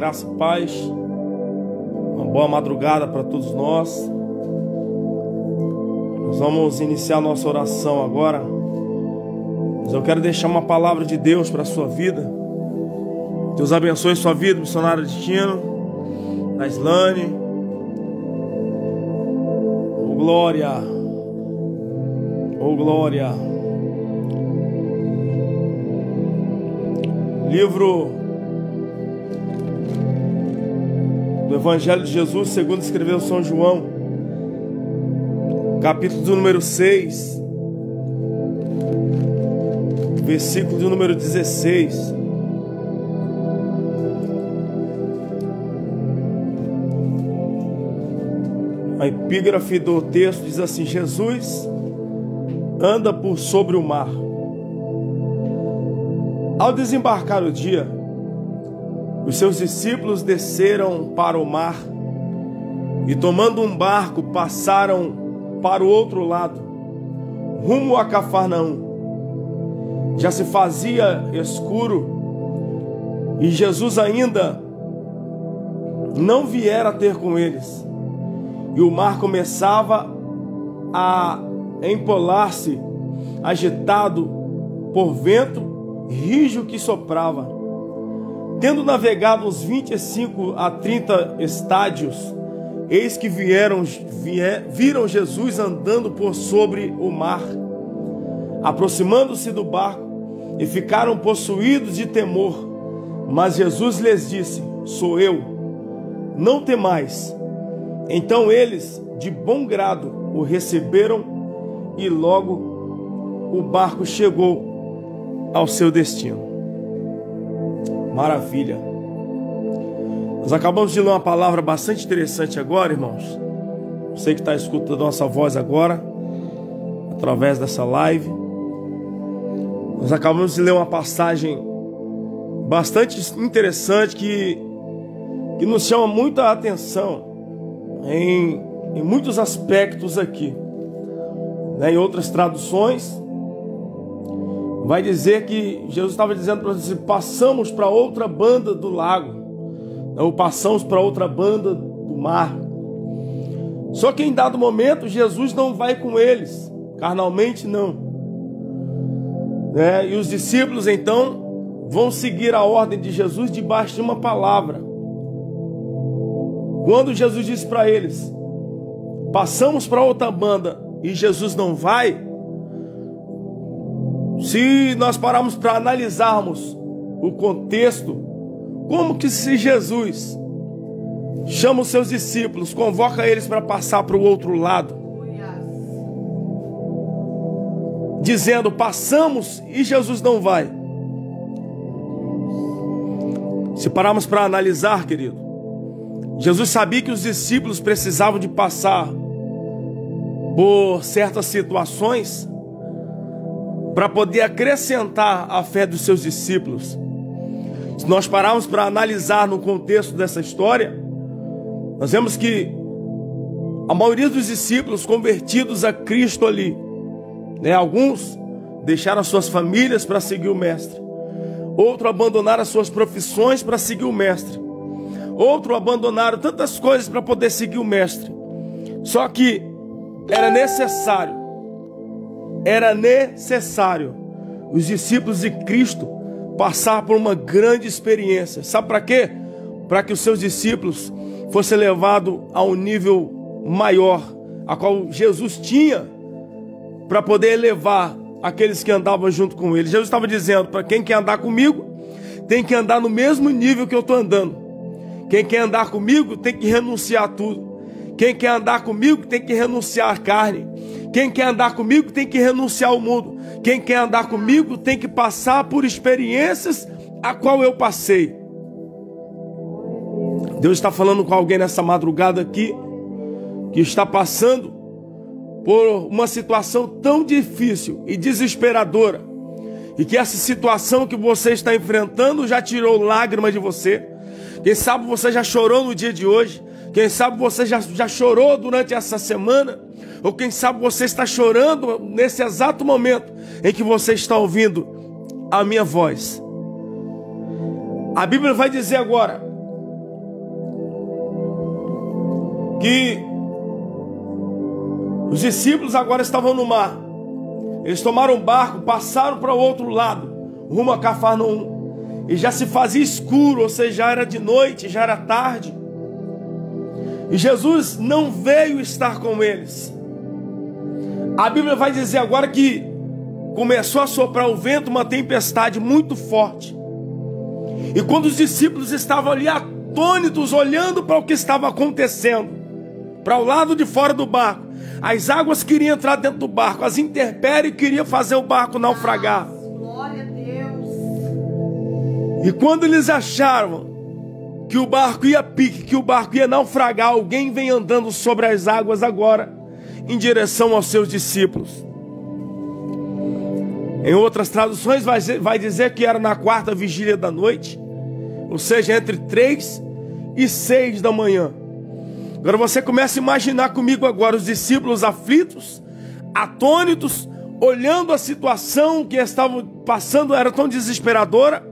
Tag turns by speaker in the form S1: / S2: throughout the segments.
S1: graça e paz. Uma boa madrugada para todos nós. Nós vamos iniciar nossa oração agora. Mas eu quero deixar uma palavra de Deus para a sua vida. Deus abençoe sua vida, missionário Destino, da Islane. Oh, glória. Oh, glória. Livro do Evangelho de Jesus, segundo escreveu São João, capítulo do número 6, versículo do número 16. A epígrafe do texto diz assim: Jesus anda por sobre o mar. Ao desembarcar o dia, os seus discípulos desceram para o mar e, tomando um barco, passaram para o outro lado, rumo a Cafarnaum. Já se fazia escuro e Jesus ainda não viera ter com eles, e o mar começava a empolar-se, agitado por vento rijo que soprava. Tendo navegado uns 25 a 30 estádios, eis que vieram, vier, viram Jesus andando por sobre o mar, aproximando-se do barco, e ficaram possuídos de temor. Mas Jesus lhes disse: Sou eu, não temais. Então eles, de bom grado, o receberam e logo o barco chegou ao seu destino. Maravilha. Nós acabamos de ler uma palavra bastante interessante agora, irmãos. Você que está escutando a nossa voz agora, através dessa live. Nós acabamos de ler uma passagem bastante interessante que, que nos chama muita atenção em, em muitos aspectos aqui. Né? Em outras traduções, vai dizer que Jesus estava dizendo para eles: passamos para outra banda do lago, ou passamos para outra banda do mar. Só que em dado momento, Jesus não vai com eles, carnalmente não. Né? E os discípulos então vão seguir a ordem de Jesus debaixo de uma palavra. Quando Jesus disse para eles: passamos para outra banda e Jesus não vai, se nós pararmos para analisarmos o contexto, como que se Jesus chama os seus discípulos, convoca eles para passar para o outro lado, dizendo: passamos e Jesus não vai. Se pararmos para analisar, querido, Jesus sabia que os discípulos precisavam de passar por certas situações para poder acrescentar a fé dos seus discípulos. Se nós pararmos para analisar no contexto dessa história, nós vemos que a maioria dos discípulos convertidos a Cristo ali, né, alguns deixaram suas famílias para seguir o Mestre, outro abandonaram as suas profissões para seguir o Mestre, outro abandonaram tantas coisas para poder seguir o Mestre. Só que era necessário, era necessário os discípulos de Cristo passar por uma grande experiência. Sabe para quê? Para que os seus discípulos fossem levados a um nível maior, a qual Jesus tinha para poder elevar aqueles que andavam junto com ele. Jesus estava dizendo: para quem quer andar comigo, tem que andar no mesmo nível que eu estou andando. Quem quer andar comigo tem que renunciar a tudo. Quem quer andar comigo tem que renunciar à carne. Quem quer andar comigo tem que renunciar ao mundo. Quem quer andar comigo tem que passar por experiências a qual eu passei. Deus está falando com alguém nessa madrugada aqui que está passando por uma situação tão difícil e desesperadora. E que essa situação que você está enfrentando já tirou lágrimas de você. Quem sabe você já chorou no dia de hoje. Quem sabe você já, já chorou durante essa semana. Ou quem sabe você está chorando nesse exato momento em que você está ouvindo a minha voz. A Bíblia vai dizer agora que os discípulos agora estavam no mar. Eles tomaram um barco, passaram para o outro lado, rumo a Cafarnaum. E já se fazia escuro, ou seja, já era de noite, já era tarde. E Jesus não veio estar com eles. A Bíblia vai dizer agora que começou a soprar o vento, uma tempestade muito forte. E quando os discípulos estavam ali atônitos, olhando para o que estava acontecendo, para o lado de fora do barco, as águas queriam entrar dentro do barco, as intempéries queriam fazer o barco naufragar. Glória a Deus. E quando eles acharam que o barco ia pique, que o barco ia naufragar, alguém vem andando sobre as águas agora, em direção aos seus discípulos. Em outras traduções vai dizer, que era na quarta vigília da noite, ou seja, entre três e seis da manhã. Agora você começa a imaginar comigo agora os discípulos aflitos, atônitos, olhando a situação que estavam passando, era tão desesperadora.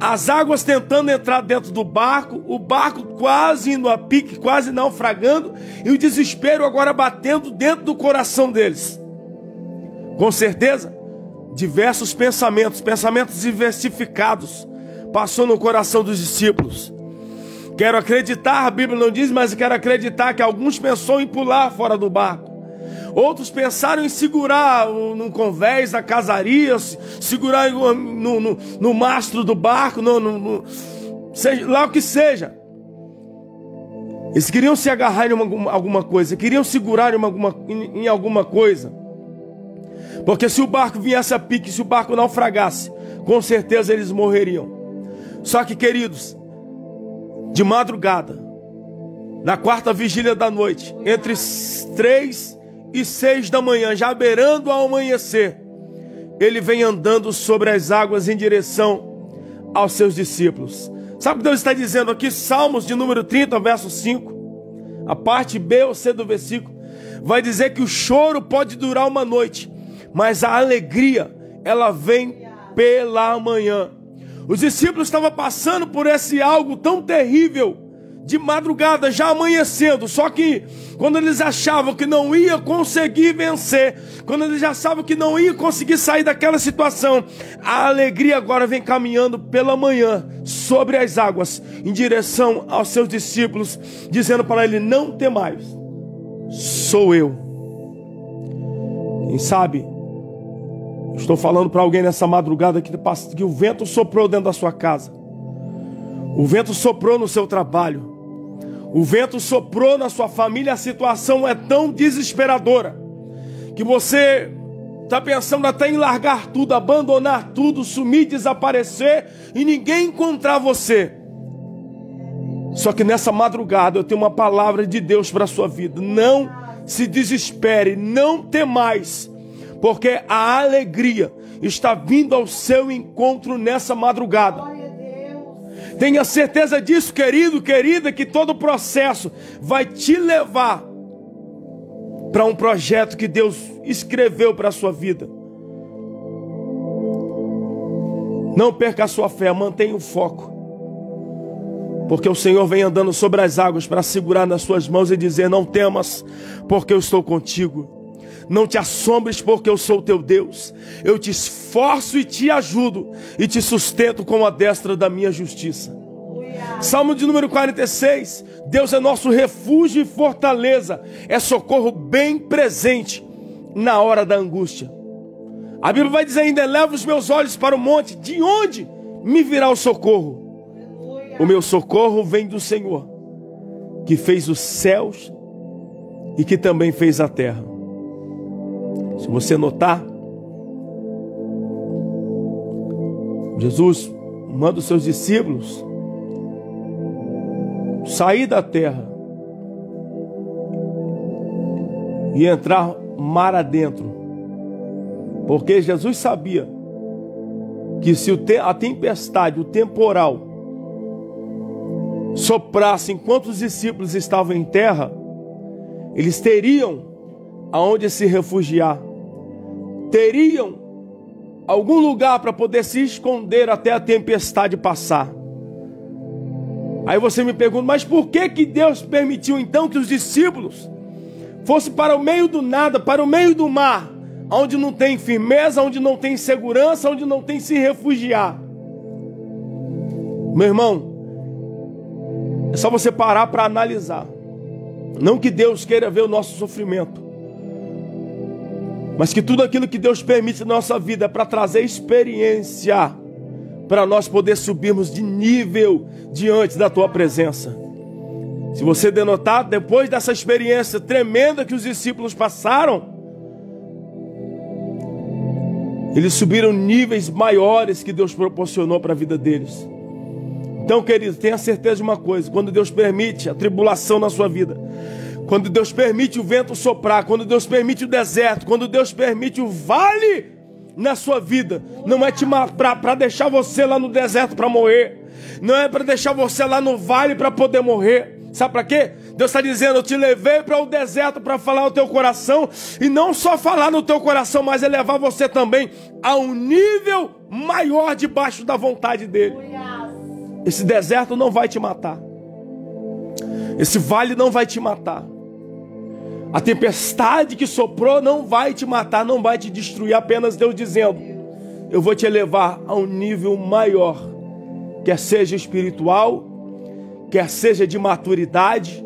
S1: As águas tentando entrar dentro do barco, o barco quase indo a pique, quase naufragando, e o desespero agora batendo dentro do coração deles. Com certeza, diversos pensamentos, pensamentos diversificados, passou no coração dos discípulos. Quero acreditar, a Bíblia não diz, mas quero acreditar que alguns pensou em pular fora do barco. Outros pensaram em segurar no convés da casaria, segurar no, no, no mastro do barco, no, no, seja, lá o que seja. Eles queriam se agarrar em uma, alguma coisa, queriam segurar em alguma, em, em alguma coisa. Porque se o barco viesse a pique, se o barco naufragasse, com certeza eles morreriam. Só que, queridos, de madrugada, na quarta vigília da noite, entre três e seis da manhã, já beirando ao amanhecer, ele vem andando sobre as águas em direção aos seus discípulos. Sabe o que Deus está dizendo aqui? Salmos de número 30, verso 5, a parte B ou C do versículo, vai dizer que o choro pode durar uma noite, mas a alegria, ela vem pela manhã. Os discípulos estavam passando por esse algo tão terrível de madrugada, já amanhecendo. Só que quando eles achavam que não ia conseguir vencer, quando eles já achavam que não ia conseguir sair daquela situação, a alegria agora vem caminhando pela manhã sobre as águas, em direção aos seus discípulos, dizendo para ele: Não temais, sou eu. Quem sabe Estou falando para alguém nessa madrugada que, que o vento soprou dentro da sua casa. O vento soprou no seu trabalho. O vento soprou na sua família. A situação é tão desesperadora que você está pensando até em largar tudo, abandonar tudo, sumir, desaparecer e ninguém encontrar você. Só que nessa madrugada eu tenho uma palavra de Deus para a sua vida. Não se desespere, não temais porque a alegria está vindo ao seu encontro nessa madrugada. Tenha certeza disso, querido, querida, que todo o processo vai te levar para um projeto que Deus escreveu para a sua vida. Não perca a sua fé, mantenha o foco. Porque o Senhor vem andando sobre as águas para segurar nas suas mãos e dizer: Não temas, porque eu estou contigo. Não te assombres, porque eu sou teu Deus. Eu te esforço e te ajudo, e te sustento com a destra da minha justiça. Salmo de número 46. Deus é nosso refúgio e fortaleza, é socorro bem presente na hora da angústia. A Bíblia vai dizer ainda: eleva os meus olhos para o monte, de onde me virá o socorro? O meu socorro vem do Senhor, que fez os céus e que também fez a terra. Se você notar, Jesus manda os seus discípulos sair da terra e entrar mar adentro. Porque Jesus sabia que se a tempestade, o temporal, soprasse enquanto os discípulos estavam em terra, eles teriam aonde se refugiar, teriam algum lugar para poder se esconder até a tempestade passar. Aí você me pergunta, mas por que que Deus permitiu então que os discípulos fosse para o meio do nada, para o meio do mar, onde não tem firmeza, onde não tem segurança, onde não tem se refugiar. Meu irmão, é só você parar para analisar. Não que Deus queira ver o nosso sofrimento, mas que tudo aquilo que Deus permite na nossa vida é para trazer experiência, para nós poder subirmos de nível diante da tua presença. Se você denotar, depois dessa experiência tremenda que os discípulos passaram, eles subiram níveis maiores que Deus proporcionou para a vida deles. Então, querido, tenha certeza de uma coisa: quando Deus permite a tribulação na sua vida, quando Deus permite o vento soprar, quando Deus permite o deserto, quando Deus permite o vale na sua vida, não é para deixar você lá no deserto para morrer, não é para deixar você lá no vale para poder morrer. Sabe para quê? Deus está dizendo: Eu te levei para o deserto para falar no teu coração, e não só falar no teu coração, mas é levar você também a um nível maior debaixo da vontade dEle. Esse deserto não vai te matar, esse vale não vai te matar, a tempestade que soprou não vai te matar, não vai te destruir. Apenas Deus dizendo: Eu vou te elevar a um nível maior, quer seja espiritual quer seja de maturidade,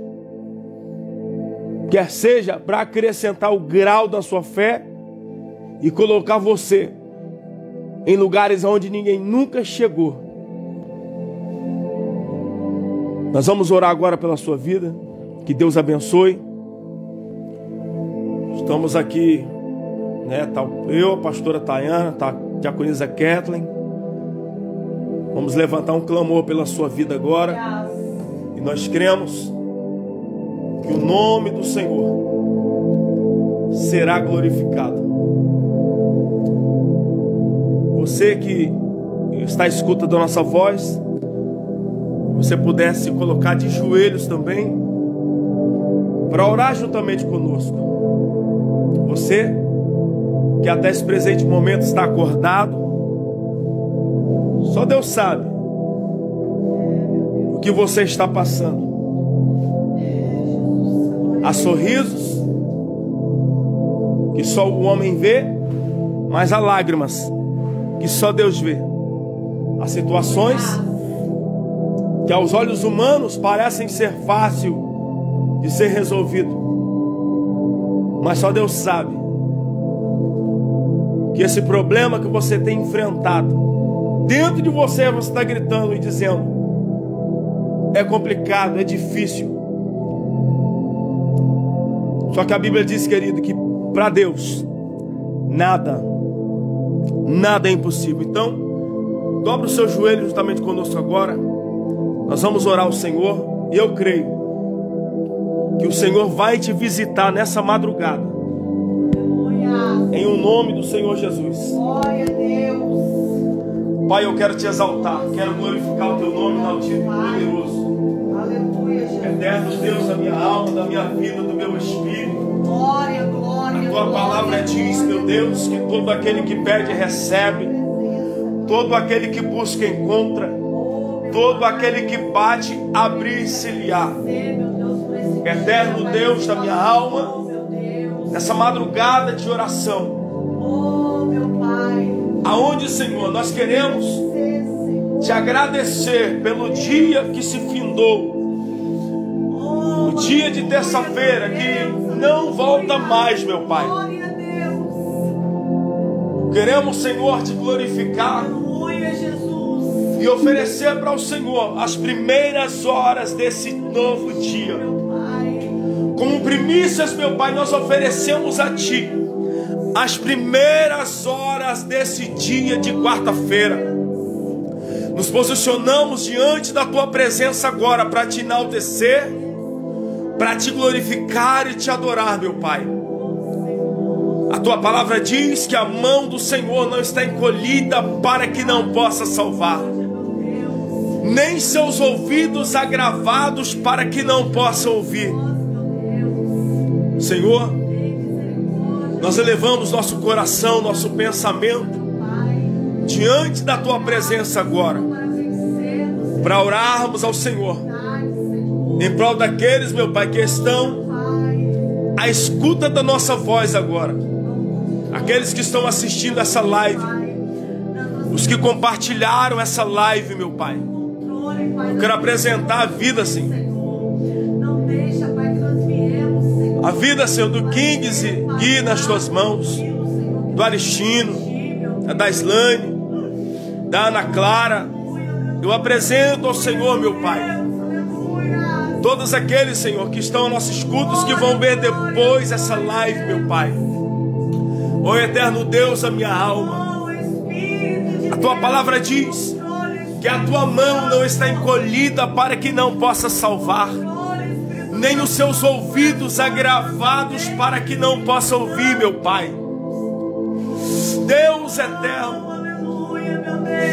S1: quer seja para acrescentar o grau da sua fé e colocar você em lugares onde ninguém nunca chegou. Nós vamos orar agora pela sua vida, que Deus abençoe. Estamos aqui, né? Tá eu, a pastora Tayana, tá a diaconisa Kathleen. Vamos levantar um clamor pela sua vida agora nós cremos que o nome do Senhor será glorificado. Você que está à escuta da nossa voz, você pudesse colocar de joelhos também para orar juntamente conosco. Você que até esse presente momento está acordado, só Deus sabe que você está passando. Há sorrisos que só o homem vê, mas há lágrimas que só Deus vê. Há situações que aos olhos humanos parecem ser fácil de ser resolvido, mas só Deus sabe que esse problema que você tem enfrentado dentro de você você está gritando e dizendo é complicado, é difícil. Só que a Bíblia diz, querido, que para Deus nada, nada é impossível. Então, dobra os seus joelhos juntamente conosco agora. Nós vamos orar ao Senhor e eu creio que o Senhor vai te visitar nessa madrugada. Em o nome do Senhor Jesus. Glória a Deus. Pai, eu quero te exaltar, quero glorificar o teu nome altiva e poderoso. Eterno Deus da minha alma, da minha vida, do meu espírito. Glória, glória. A tua palavra diz, meu Deus, que todo aquele que pede recebe, todo aquele que busca encontra, todo aquele que bate abrir-se-lhe-á. Eterno Deus da minha alma, nessa madrugada de oração. Aonde, Senhor, nós queremos te agradecer pelo dia que se findou dia de terça-feira que não volta mais, meu Pai. Queremos, Senhor, te glorificar e oferecer para o Senhor as primeiras horas desse novo dia. Como primícias, meu Pai, nós oferecemos a Ti as primeiras horas desse dia de quarta-feira. Nos posicionamos diante da Tua presença agora para te enaltecer, para te glorificar e te adorar, meu Pai. A Tua palavra diz que a mão do Senhor não está encolhida para que não possa salvar, nem seus ouvidos agravados para que não possa ouvir. Senhor, nós elevamos nosso coração, nosso pensamento diante da tua presença agora, para orarmos ao Senhor, em prol daqueles, meu Pai, que estão à escuta da nossa voz agora, aqueles que estão assistindo essa live, os que compartilharam essa live, meu Pai. Eu quero apresentar a vida, Senhor. A vida, Senhor, do Kings Gui nas tuas mãos, do Aristino, da Daislane, da Ana Clara. Eu apresento ao Senhor, meu Pai, todos aqueles, Senhor, que estão a nossos escudos, que vão ver depois essa live, meu Pai. Ó eterno Deus, a minha alma,
S2: Oh,
S1: a tua palavra diz que a tua mão não está encolhida para que não possa salvar, nem os seus ouvidos agravados para que não possa ouvir, meu Pai. Deus eterno,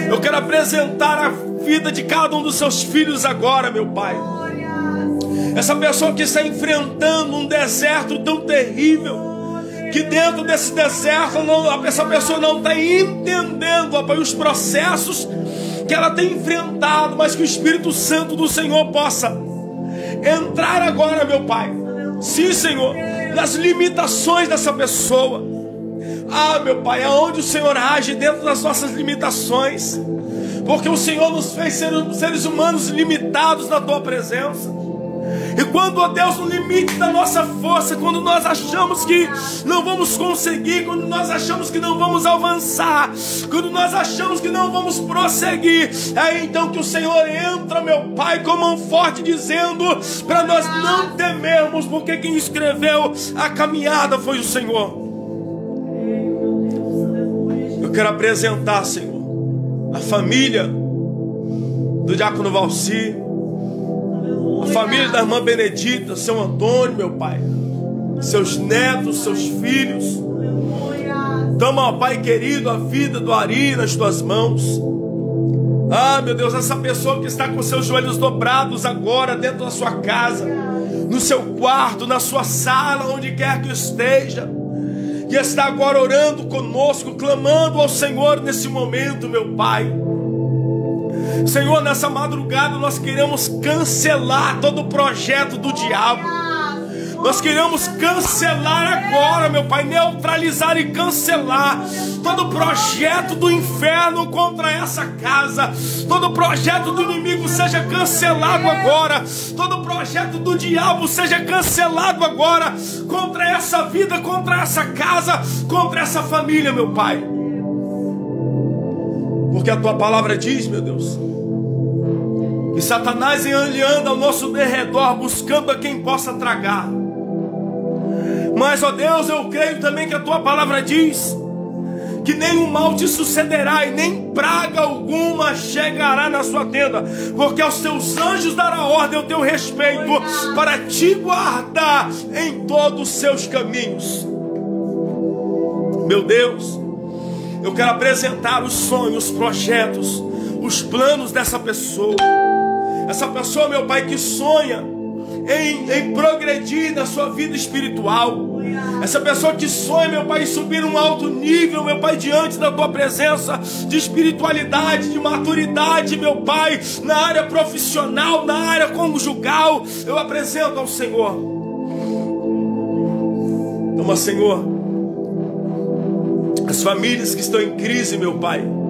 S1: eu quero apresentar a vida de cada um dos seus filhos agora, meu Pai. Essa pessoa que está enfrentando um deserto tão terrível, que dentro desse deserto não- essa pessoa não está entendendo ó os processos que ela tem enfrentado, mas que o Espírito Santo do Senhor possa entrar agora, meu Pai. Sim, Senhor, nas limitações dessa pessoa. Ah, meu Pai, aonde o Senhor age dentro das nossas limitações. Porque o Senhor nos fez ser- seres humanos limitados na tua presença. E quando, ó Deus, no limite da nossa força, quando nós achamos que não vamos conseguir, quando nós achamos que não vamos avançar, quando nós achamos que não vamos prosseguir, é então que o Senhor entra, meu Pai, com mão forte, dizendo para nós não temermos, porque quem escreveu a caminhada foi o Senhor. Eu quero apresentar, Senhor, a família do Diácono Valci, família da irmã Benedita, seu Antônio, meu pai, seus netos, seus filhos. Toma, ó Pai querido, a vida do Ari nas tuas mãos. Ah, meu Deus, essa pessoa que está com seus joelhos dobrados agora dentro da sua casa, no seu quarto, na sua sala, onde quer que esteja, que está agora orando conosco, clamando ao Senhor nesse momento, meu Pai. Senhor, nessa madrugada nós queremos cancelar todo o projeto do diabo. Nós queremos cancelar agora, meu Pai, neutralizar e cancelar todo projeto do inferno contra essa casa. Todo projeto do inimigo seja cancelado agora. Todo projeto do diabo seja cancelado agora contra essa vida, contra essa casa, contra essa família, meu Pai. Porque a tua palavra diz, meu Deus, que Satanás ele anda ao nosso derredor buscando a quem possa tragar. Mas, ó Deus, eu creio também que a tua palavra diz que nenhum mal te sucederá e nem praga alguma chegará na sua tenda, porque aos teus anjos dará ordem ao teu respeito para te guardar em todos os seus caminhos. Meu Deus, eu quero apresentar os sonhos, os projetos, os planos dessa pessoa. Essa pessoa, meu Pai, que sonha em, em progredir na sua vida espiritual. Essa pessoa que sonha, meu Pai, em subir um alto nível, meu Pai, diante da tua presença de espiritualidade, de maturidade, meu Pai, na área profissional, na área conjugal, eu apresento ao Senhor. Toma, Senhor, as famílias que estão em crise, meu Pai.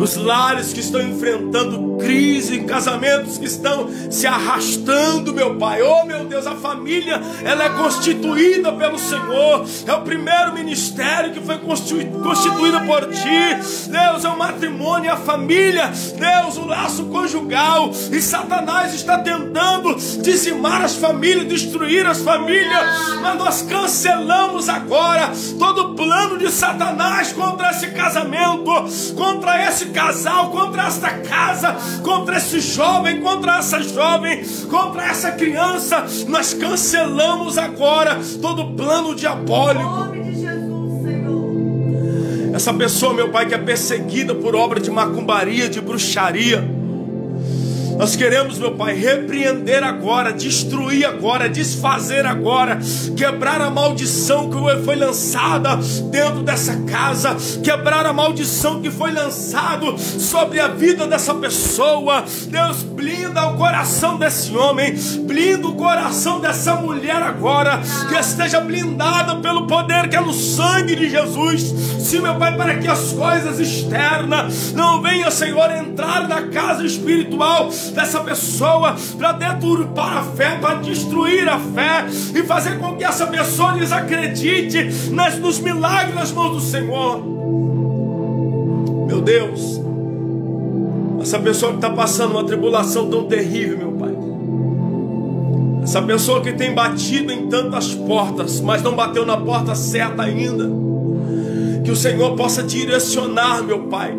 S1: Os lares que estão enfrentando crise, casamentos que estão se arrastando, meu Pai. Oh, meu Deus, a família, ela é constituída pelo Senhor. É o primeiro ministério que foi constituído por Ti. Deus, é o matrimônio, e a família. Deus, o laço conjugal. E Satanás está tentando dizimar as famílias, destruir as famílias. Mas nós cancelamos agora todo plano de Satanás contra esse casamento, contra esse casal, contra esta casa, contra esse jovem, contra essa jovem, contra essa criança. Nós cancelamos agora todo plano diabólico. Essa pessoa, meu pai, que é perseguida por obra de macumbaria, de bruxaria nós queremos, meu Pai, repreender agora, destruir agora, desfazer agora, quebrar a maldição que foi lançada dentro dessa casa, quebrar a maldição que foi lançado sobre a vida dessa pessoa. Deus blinda o coração desse homem, blinda o coração dessa mulher agora, que esteja blindada pelo poder que é no sangue de Jesus. Sim, meu Pai, para que as coisas externas não venham, Senhor, entrar na casa espiritual dessa pessoa para deturpar a fé, para destruir a fé e fazer com que essa pessoa desacredite nas, nos milagres nas mãos do Senhor. Meu Deus, essa pessoa que está passando uma tribulação tão terrível, meu Pai. Essa pessoa que tem batido em tantas portas, mas não bateu na porta certa ainda. Que o Senhor possa direcionar, meu Pai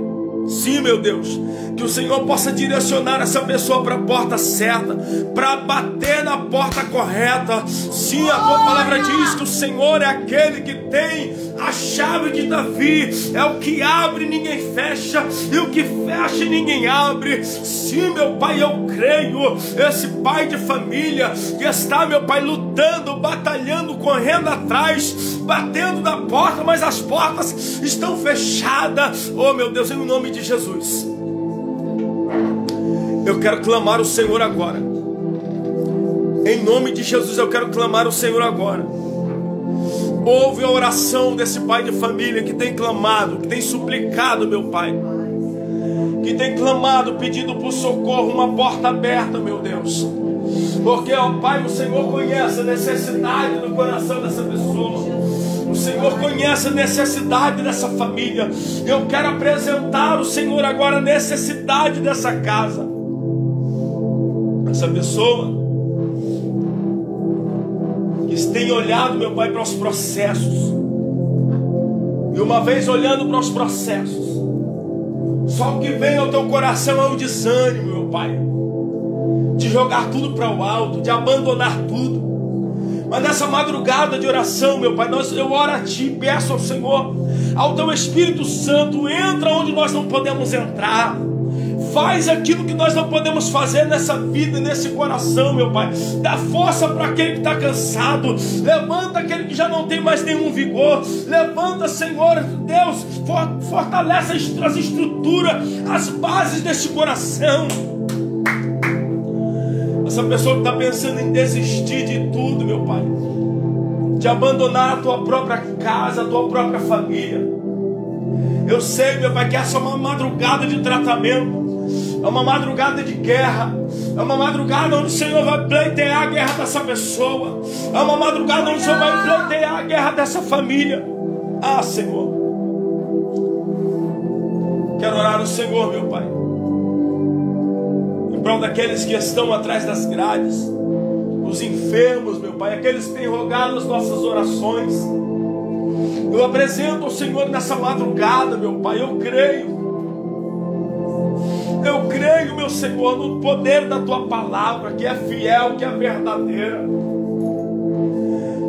S1: Sim, meu Deus, que o Senhor possa direcionar essa pessoa para a porta certa, para bater na porta correta. Sim, a tua palavra diz que o Senhor é aquele que tem a chave de Davi, é o que abre ninguém fecha, e o que fecha ninguém abre. Sim, meu Pai, eu creio. Esse pai de família que está, meu Pai, lutando, batalhando, correndo atrás, batendo na porta, mas as portas estão fechadas. Oh, meu Deus, em nome de Jesus. Quero clamar o Senhor agora. Em nome de Jesus, eu quero clamar o Senhor agora. Ouve a oração desse pai de família que tem clamado, que tem suplicado, meu Pai. Que tem clamado, pedindo por socorro, uma porta aberta, meu Deus. Porque, ó Pai, o Senhor conhece a necessidade do coração dessa pessoa. O Senhor conhece a necessidade dessa família. Eu quero apresentar o Senhor agora a necessidade dessa casa. Essa pessoa que tem olhado, meu Pai, para os processos. E uma vez olhando para os processos, só o que vem ao teu coração é o desânimo, meu Pai. De jogar tudo para o alto, de abandonar tudo. Mas nessa madrugada de oração, meu Pai, nós, eu oro a Ti, peço ao Senhor, ao Teu Espírito Santo, entra onde nós não podemos entrar. Faz aquilo que nós não podemos fazer nessa vida, nesse coração, meu Pai. Dá força para aquele que está cansado. Levanta aquele que já não tem mais nenhum vigor. Levanta, Senhor Deus, fortalece as estruturas, as bases desse coração. Essa pessoa que está pensando em desistir de tudo, meu Pai, de abandonar a tua própria casa, a tua própria família. Eu sei, meu Pai, que essa é uma madrugada de tratamento, é uma madrugada de guerra, é uma madrugada onde o Senhor vai pleitear a guerra dessa pessoa, é uma madrugada onde o Senhor vai pleitear a guerra dessa família. Ah, Senhor, quero orar ao Senhor, meu Pai prol daqueles que estão atrás das grades, os enfermos, meu Pai, aqueles que têm rogado as nossas orações. Eu apresento ao Senhor nessa madrugada, meu Pai, eu creio. Eu creio, meu Senhor, no poder da tua palavra, que é fiel, que é verdadeira.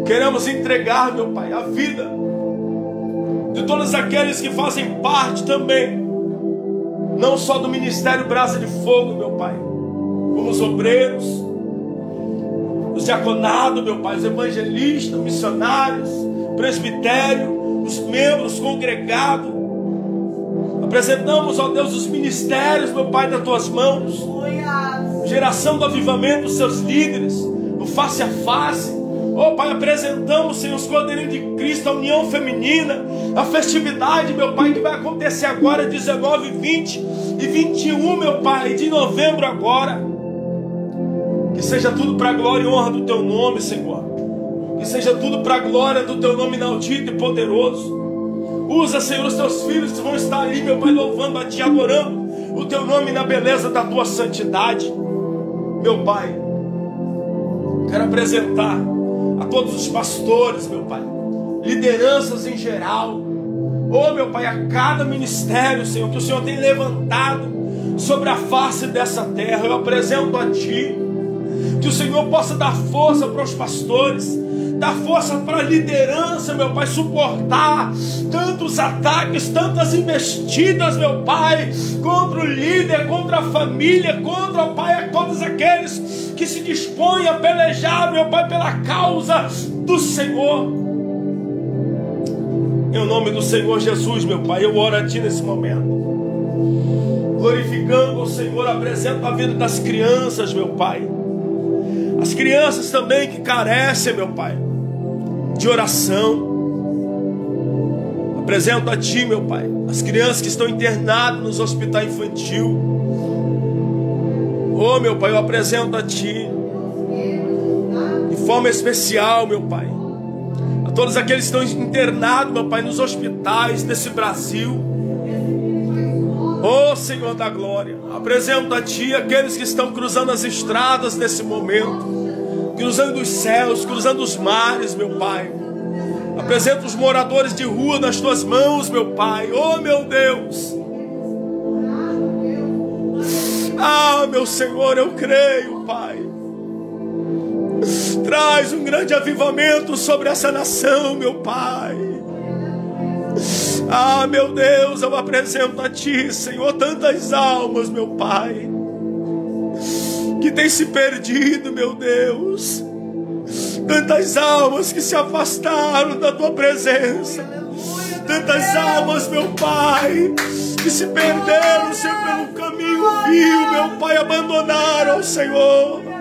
S1: Queremos entregar, meu Pai, a vida de todos aqueles que fazem parte também não só do ministério Brasa de Fogo, meu Pai, como os obreiros, os diaconados, meu Pai, os evangelistas, missionários, presbitério, os membros congregados. Apresentamos, ó Deus, os ministérios, meu Pai, nas tuas mãos. Geração do avivamento dos seus líderes, no face a face, Oh Pai, apresentamos, Senhor, os cordeirinhos de Cristo, a união feminina, a festividade, meu Pai, que vai acontecer agora, 19, 20 e 21, meu Pai, de novembro agora. Que seja tudo para a glória e honra do Teu nome, Senhor. Que seja tudo para a glória do Teu nome inaudito e poderoso. Usa, Senhor, os Teus filhos que vão estar ali, meu Pai, louvando a Ti, adorando o Teu nome na beleza da Tua santidade. Meu Pai, quero apresentar a todos os pastores, meu Pai, lideranças em geral, oh meu Pai, a cada ministério, Senhor, que o Senhor tem levantado sobre a face dessa terra, eu apresento a Ti, que o Senhor possa dar força para os pastores, dar força para a liderança, meu Pai, suportar tantos ataques, tantas investidas, meu Pai, contra o líder, contra a família, contra, o Pai, a todos aqueles que se dispõem a pelejar, meu Pai, pela causa do Senhor. Em nome do Senhor Jesus, meu Pai, eu oro a Ti nesse momento. Glorificando o Senhor, apresento a vida das crianças, meu Pai. As crianças também que carecem, meu Pai de oração. Apresento a Ti, meu Pai, as crianças que estão internadas nos hospitais infantil. Oh, meu Pai, eu apresento a Ti, de forma especial, meu Pai, a todos aqueles que estão internados, meu Pai, nos hospitais desse Brasil. Oh, Senhor da glória, apresento a Ti aqueles que estão cruzando as estradas nesse momento cruzando os céus, cruzando os mares, meu Pai. Apresento os moradores de rua nas tuas mãos, meu Pai. Oh, meu Deus. Ah, meu Senhor, eu creio, Pai. Traz um grande avivamento sobre essa nação, meu Pai. Ah, meu Deus, eu apresento a Ti, Senhor, tantas almas, meu Pai que tem se perdido, meu Deus. Tantas almas que se afastaram da tua presença. Tantas almas, meu Pai, que se perderam, Senhor, pelo caminho vil, meu Pai, abandonaram o Senhor.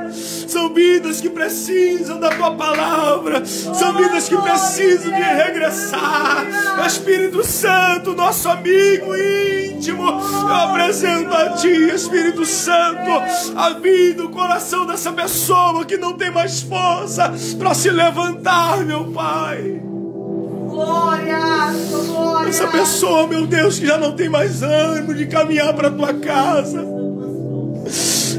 S1: São vidas que precisam da tua palavra. São vidas que precisam de regressar. Espírito Santo, nosso amigo íntimo, eu apresento a ti, Espírito Santo, a vida, o coração dessa pessoa que não tem mais força para se levantar, meu Pai.
S2: Glória, glória.
S1: Essa pessoa, meu Deus, que já não tem mais ânimo de caminhar para a tua casa.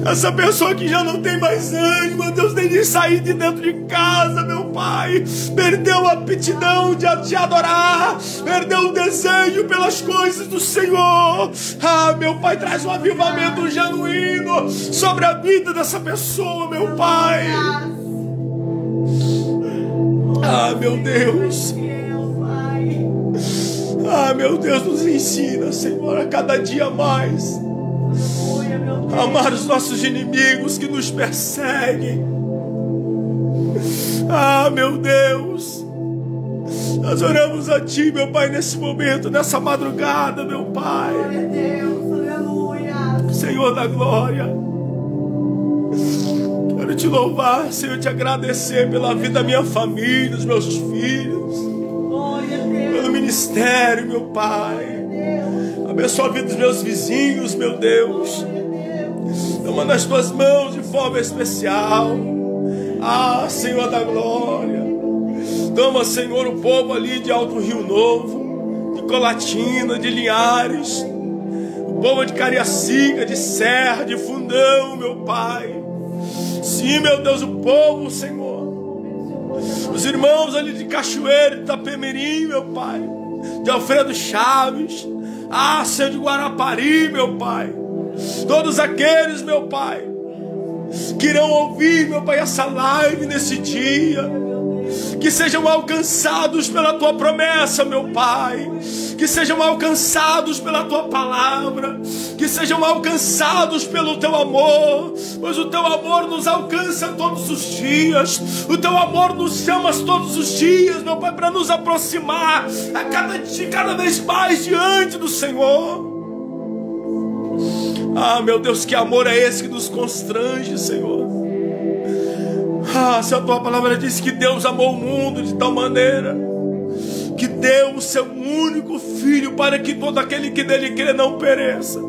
S1: Essa pessoa que já não tem mais ânimo, Deus, nem de sair de dentro de casa, meu Pai. Perdeu a aptidão de te adorar. Perdeu o desejo pelas coisas do Senhor. Ah, meu Pai, traz um avivamento genuíno sobre a vida dessa pessoa, meu Pai. Ah, meu Deus. Ah, meu Deus, nos ensina, Senhor, a cada dia mais amar os nossos inimigos que nos perseguem. Ah, meu Deus, nós oramos a Ti, meu Pai, nesse momento, nessa madrugada, meu Pai.
S2: Glória Deus, aleluia.
S1: Senhor da glória. Quero te louvar, Senhor, te agradecer pela vida da minha família, dos meus filhos,
S2: Glória a Deus.
S1: pelo ministério, meu Pai. Abençoa a vida dos meus vizinhos, meu Deus. Toma nas tuas mãos de forma especial. Ah, Senhor da glória. Toma, Senhor, o povo ali de Alto Rio Novo, de Colatina, de Linhares, o povo de Cariacica, de Serra, de Fundão, meu Pai. Sim, meu Deus, o povo, Senhor. Os irmãos ali de Cachoeiro, de Itapemirim, meu Pai. De Alfredo Chaves. Ah, Senhor de Guarapari, meu Pai. Todos aqueles, meu Pai, que irão ouvir, meu Pai, essa live nesse dia, que sejam alcançados pela tua promessa, meu Pai, que sejam alcançados pela tua palavra, que sejam alcançados pelo teu amor, pois o teu amor nos alcança todos os dias, o teu amor nos chama todos os dias, meu Pai, para nos aproximar a cada, cada vez mais diante do Senhor. Ah, meu Deus, que amor é esse que nos constrange, Senhor. Ah, se a tua palavra diz que Deus amou o mundo de tal maneira que deu o seu único filho para que todo aquele que dele crê não pereça,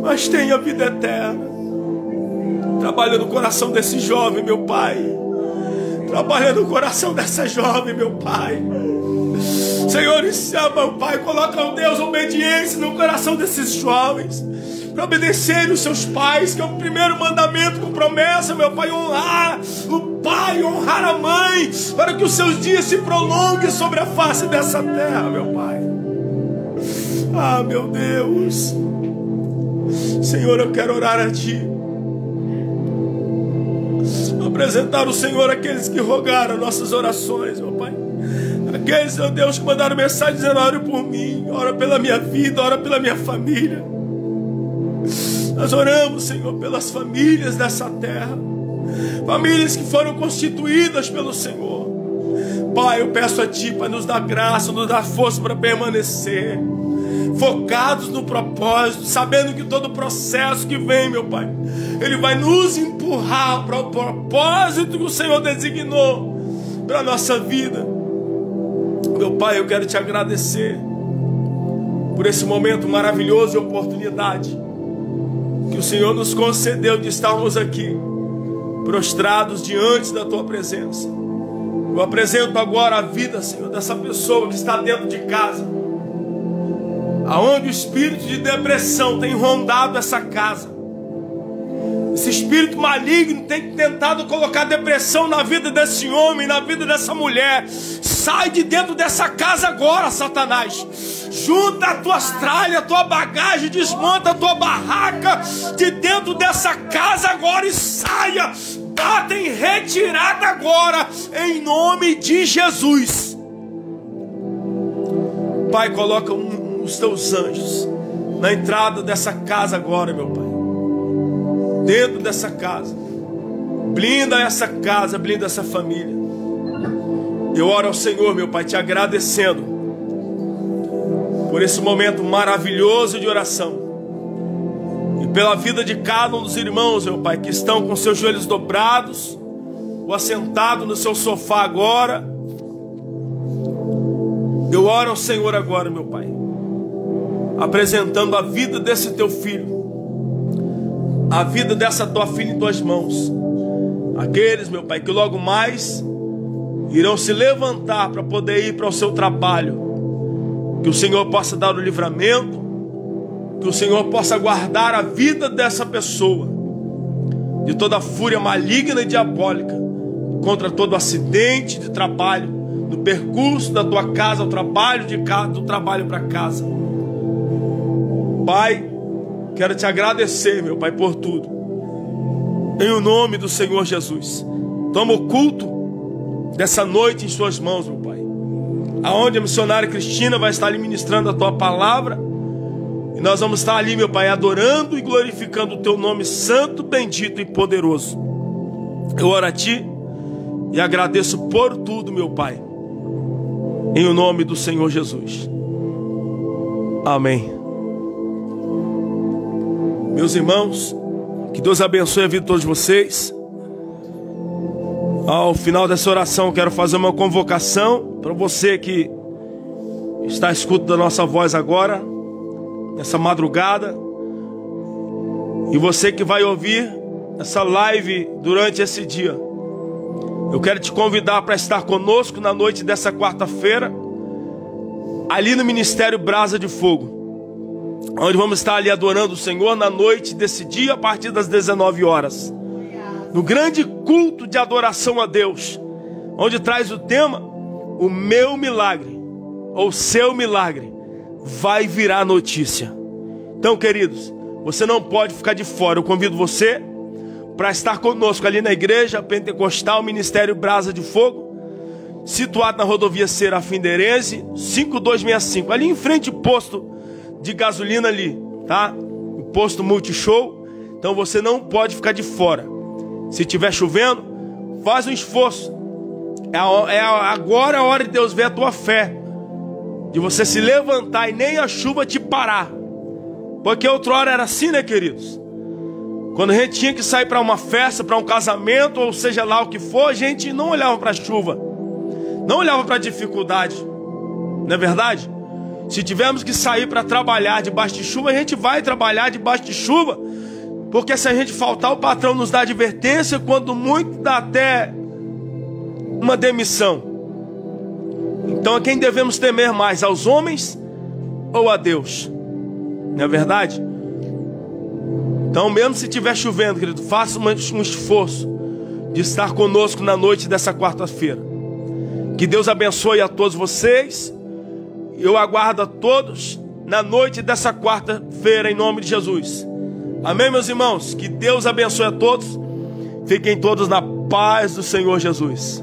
S1: mas tenha vida eterna. Trabalha no coração desse jovem, meu pai. Trabalha no coração dessa jovem, meu pai. Senhor, meu pai, coloca, oh Deus, obediência no coração desses jovens para obedecerem os seus pais, que é o primeiro mandamento com promessa, meu Pai, honrar o pai, honrar a mãe, para que os seus dias se prolonguem sobre a face dessa terra, meu Pai. Ah, meu Deus. Senhor, eu quero orar a Ti. Apresentar o Senhor aqueles que rogaram nossas orações, meu Pai. Aqueles, meu Deus, que mandaram mensagem dizendo: ore por mim, ora pela minha vida, ora pela minha família. Nós oramos, Senhor, pelas famílias dessa terra, famílias que foram constituídas pelo Senhor. Pai, eu peço a Ti para nos dar graça, nos dar força para permanecer, focados no propósito, sabendo que todo processo que vem, meu Pai, ele vai nos empurrar para o propósito que o Senhor designou para a nossa vida. Meu Pai, eu quero te agradecer por esse momento maravilhoso e oportunidade que o Senhor nos concedeu de estarmos aqui, prostrados diante da tua presença. Eu apresento agora a vida, Senhor, dessa pessoa que está dentro de casa, aonde o espírito de depressão tem rondado essa casa. Esse espírito maligno tem tentado colocar depressão na vida desse homem, na vida dessa mulher. Sai de dentro dessa casa agora, Satanás. Junta as tuas tralhas, a tua bagagem, desmonta a tua barraca de dentro dessa casa agora e saia. Bata em retirada agora, em nome de Jesus. Pai, coloca um, os teus anjos na entrada dessa casa agora, meu Pai dentro dessa casa. Blinda essa casa, blinda essa família. Eu oro ao Senhor, meu Pai, te agradecendo por esse momento maravilhoso de oração. E pela vida de cada um dos irmãos, meu Pai, que estão com seus joelhos dobrados, ou assentado no seu sofá agora. Eu oro ao Senhor agora, meu Pai, apresentando a vida desse teu filho a vida dessa tua filha em tuas mãos. Aqueles, meu Pai, que logo mais irão se levantar para poder ir para o seu trabalho. Que o Senhor possa dar o livramento, que o Senhor possa guardar a vida dessa pessoa de toda fúria maligna e diabólica, contra todo acidente de trabalho, no percurso da tua casa ao trabalho, de casa, do trabalho para casa. Pai, Quero te agradecer, meu Pai, por tudo. Em o nome do Senhor Jesus. Toma o culto dessa noite em suas mãos, meu Pai. Aonde a missionária Cristina vai estar ali ministrando a tua palavra. E nós vamos estar ali, meu Pai, adorando e glorificando o teu nome santo, bendito e poderoso. Eu oro a ti e agradeço por tudo, meu Pai. Em o nome do Senhor Jesus. Amém. Meus irmãos, que Deus abençoe a vida de todos vocês. Ao final dessa oração, quero fazer uma convocação para você que está escutando da nossa voz agora, nessa madrugada, e você que vai ouvir essa live durante esse dia. Eu quero te convidar para estar conosco na noite dessa quarta-feira, ali no Ministério Brasa de Fogo onde vamos estar ali adorando o Senhor na noite desse dia, a partir das 19 horas. No grande culto de adoração a Deus, onde traz o tema: O meu milagre, ou seu milagre, vai virar notícia. Então, queridos, você não pode ficar de fora. Eu convido você para estar conosco ali na igreja Pentecostal Ministério Brasa de Fogo, situado na rodovia Serafim 5265, ali em frente ao posto de gasolina ali, tá? O posto Multishow. Então você não pode ficar de fora. Se tiver chovendo, faz um esforço. É, a, é a, agora a hora de Deus ver a tua fé. De você se levantar e nem a chuva te parar. Porque outra hora era assim, né, queridos? Quando a gente tinha que sair para uma festa, para um casamento, ou seja lá o que for, a gente não olhava para a chuva, não olhava para a dificuldade, não é verdade? Se tivermos que sair para trabalhar debaixo de chuva, a gente vai trabalhar debaixo de chuva, porque se a gente faltar, o patrão nos dá advertência, quando muito dá até uma demissão. Então a quem devemos temer mais, aos homens ou a Deus? Não é verdade? Então, mesmo se estiver chovendo, querido, faça um esforço de estar conosco na noite dessa quarta-feira. Que Deus abençoe a todos vocês. Eu aguardo a todos na noite dessa quarta-feira, em nome de Jesus. Amém, meus irmãos? Que Deus abençoe a todos. Fiquem todos na paz do Senhor Jesus.